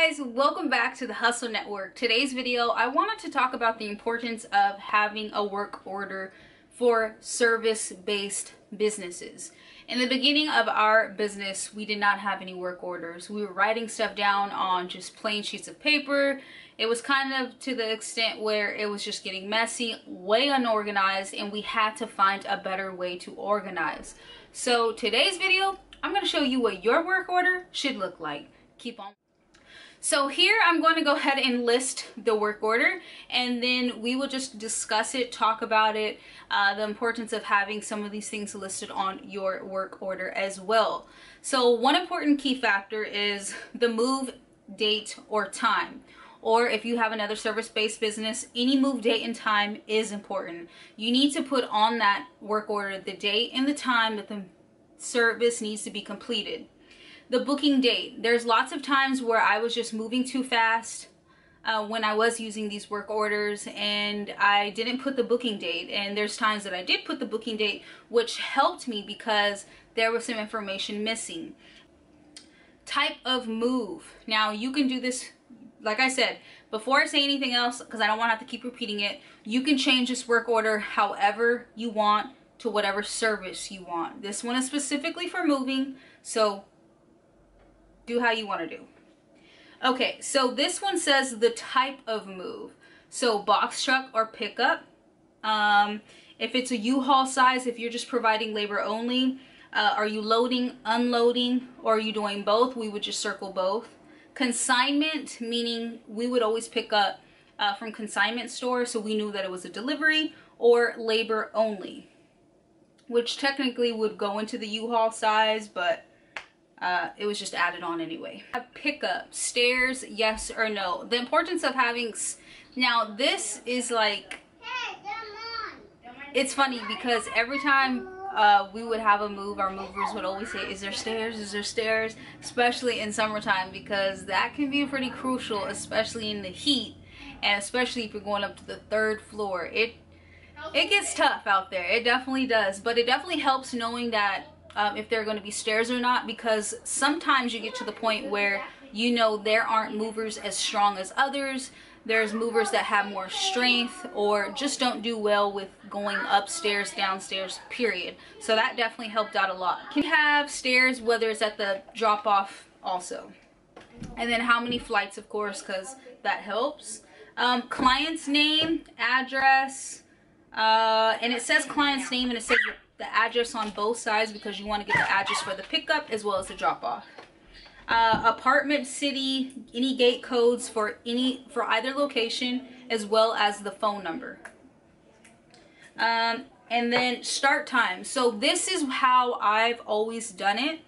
guys, welcome back to the Hustle Network. Today's video, I wanted to talk about the importance of having a work order for service-based businesses. In the beginning of our business, we did not have any work orders. We were writing stuff down on just plain sheets of paper. It was kind of to the extent where it was just getting messy, way unorganized, and we had to find a better way to organize. So today's video, I'm going to show you what your work order should look like. Keep on. So here I'm going to go ahead and list the work order and then we will just discuss it, talk about it, uh, the importance of having some of these things listed on your work order as well. So one important key factor is the move date or time or if you have another service-based business, any move date and time is important. You need to put on that work order the date and the time that the service needs to be completed the booking date. There's lots of times where I was just moving too fast uh, when I was using these work orders and I didn't put the booking date. And there's times that I did put the booking date, which helped me because there was some information missing. Type of move. Now you can do this, like I said, before I say anything else, because I don't want to have to keep repeating it, you can change this work order however you want to whatever service you want. This one is specifically for moving, so do how you want to do. Okay, so this one says the type of move. So box truck or pickup. Um, if it's a U-Haul size, if you're just providing labor only, uh, are you loading, unloading, or are you doing both? We would just circle both. Consignment, meaning we would always pick up uh, from consignment store, so we knew that it was a delivery, or labor only, which technically would go into the U-Haul size, but uh, it was just added on anyway. A pickup, stairs, yes or no. The importance of having, now this is like, it's funny because every time uh, we would have a move, our movers would always say, is there stairs, is there stairs? Especially in summertime because that can be pretty crucial, especially in the heat and especially if you're going up to the third floor. It, it gets tough out there, it definitely does, but it definitely helps knowing that um, if there are going to be stairs or not because sometimes you get to the point where you know there aren't movers as strong as others there's movers that have more strength or just don't do well with going upstairs downstairs period. So that definitely helped out a lot. Can have stairs whether it's at the drop off also? And then how many flights of course because that helps. Um, client's name address uh, and it says client's name and it says the address on both sides because you want to get the address for the pickup as well as the drop off. Uh, apartment city, any gate codes for any for either location as well as the phone number. Um, and then start time. So this is how I've always done it.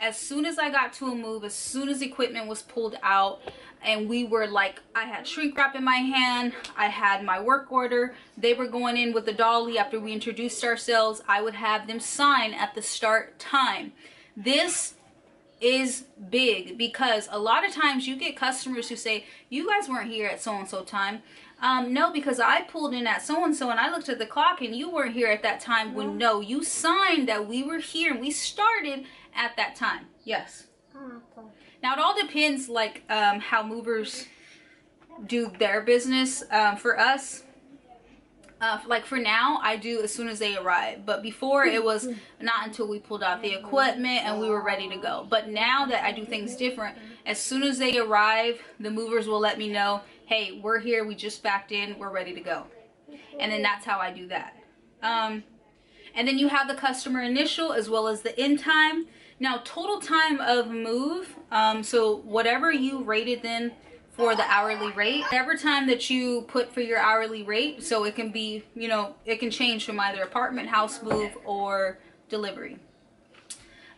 As soon as I got to a move, as soon as equipment was pulled out, and we were like i had shrink wrap in my hand i had my work order. They were going in with the dolly after we introduced ourselves. I would have them sign at the start time. This is big because a lot of times you get customers who say you guys weren't here at so and so time. Um, no because i pulled in at so and so and i looked at the clock and you weren't here at that time when no you signed that we were here and we started at that time. Yes now it all depends like um, how movers do their business. Um, for us, uh, like for now, I do as soon as they arrive. But before it was not until we pulled out the equipment and we were ready to go. But now that I do things different, as soon as they arrive, the movers will let me know, hey, we're here, we just backed in, we're ready to go. And then that's how I do that. Um, and then you have the customer initial as well as the end time. Now, total time of move, um, so whatever you rated then for the hourly rate, every time that you put for your hourly rate, so it can be, you know, it can change from either apartment, house move, or delivery.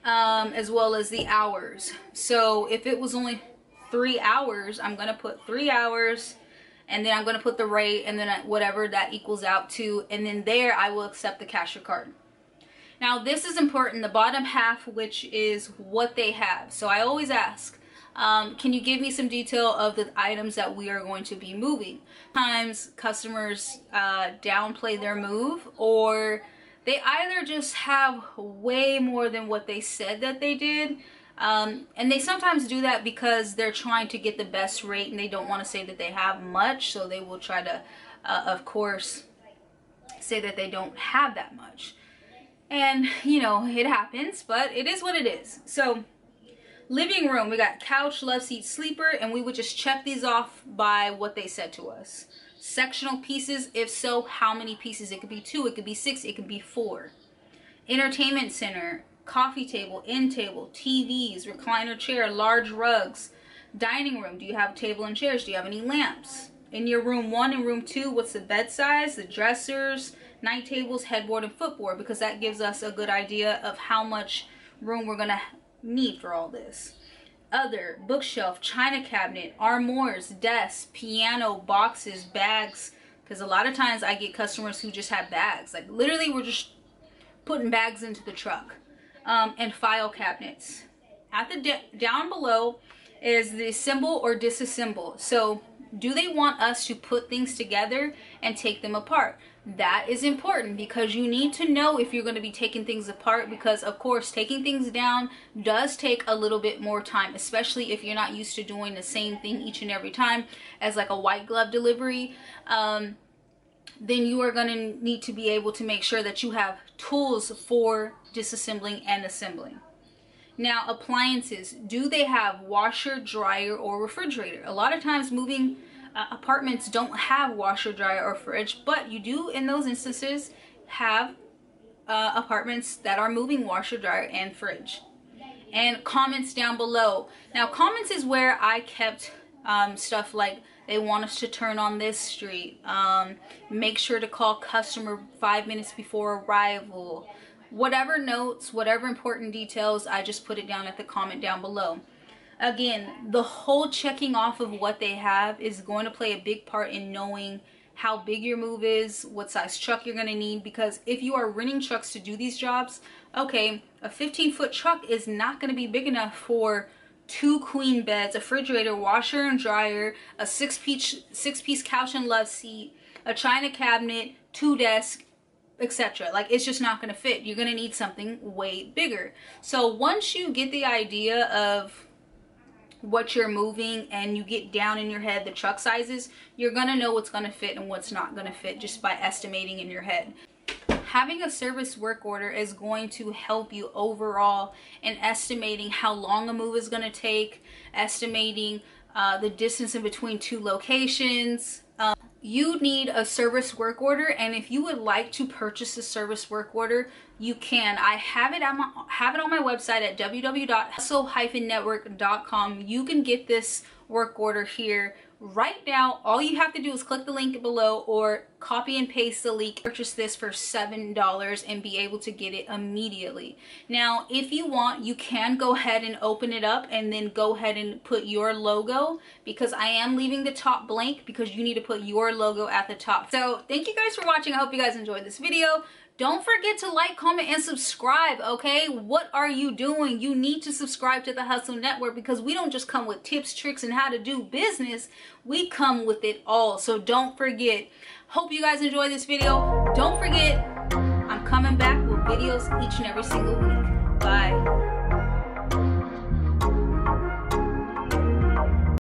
Um, as well as the hours. So if it was only three hours, I'm going to put three hours and then I'm going to put the rate and then whatever that equals out to and then there I will accept the cashier card. Now this is important, the bottom half, which is what they have. So I always ask, um, can you give me some detail of the items that we are going to be moving? Sometimes customers uh, downplay their move or they either just have way more than what they said that they did Um, and they sometimes do that because they're trying to get the best rate and they don't want to say that they have much. So they will try to, uh, of course, say that they don't have that much. And, you know, it happens, but it is what it is. So, living room, we got couch, love seat, sleeper, and we would just check these off by what they said to us. Sectional pieces, if so, how many pieces? It could be two, it could be six, it could be four. Entertainment center, coffee table, end table, TVs, recliner chair, large rugs, dining room. Do you have table and chairs? Do you have any lamps? In your room one and room two, what's the bed size, the dressers, night tables, headboard, and footboard? Because that gives us a good idea of how much room we're gonna need for all this. Other, bookshelf, china cabinet, armoires, desks, piano, boxes, bags. Because a lot of times I get customers who just have bags. Like literally we're just putting bags into the truck um, and file cabinets. At the down below is the assemble or disassemble. So do they want us to put things together and take them apart? That is important because you need to know if you're going to be taking things apart because of course taking things down does take a little bit more time, especially if you're not used to doing the same thing each and every time as like a white glove delivery. Um, then you are going to need to be able to make sure that you have tools for disassembling and assembling. Now, appliances, do they have washer, dryer, or refrigerator? A lot of times moving uh, apartments don't have washer, dryer, or fridge, but you do in those instances have uh, apartments that are moving washer, dryer, and fridge. And comments down below. Now, comments is where I kept um, stuff like they want us to turn on this street. Um, make sure to call customer five minutes before arrival. Whatever notes, whatever important details, I just put it down at the comment down below. Again, the whole checking off of what they have is going to play a big part in knowing how big your move is, what size truck you're going to need. Because if you are renting trucks to do these jobs, okay, a 15 foot truck is not going to be big enough for two queen beds, a refrigerator, washer and dryer, a six piece six piece couch and love seat, a china cabinet, two desks, etc. Like it's just not going to fit. You're going to need something way bigger. So once you get the idea of what you're moving and you get down in your head the truck sizes, you're going to know what's going to fit and what's not going to fit just by estimating in your head having a service work order is going to help you overall in estimating how long a move is going to take, estimating uh, the distance in between two locations. Um, you need a service work order and if you would like to purchase a service work order you can. I have it on my have it on my website at www.hustle-network.com you can get this work order here right now all you have to do is click the link below or copy and paste the link. Purchase this for seven dollars and be able to get it immediately. Now if you want you can go ahead and open it up and then go ahead and put your logo because i am leaving the top blank because you need to put your logo at the top. So thank you guys for watching. I hope you guys enjoyed this video don't forget to like, comment, and subscribe, okay? What are you doing? You need to subscribe to the Hustle Network because we don't just come with tips, tricks, and how to do business. We come with it all. So don't forget. Hope you guys enjoyed this video. Don't forget, I'm coming back with videos each and every single week. Bye.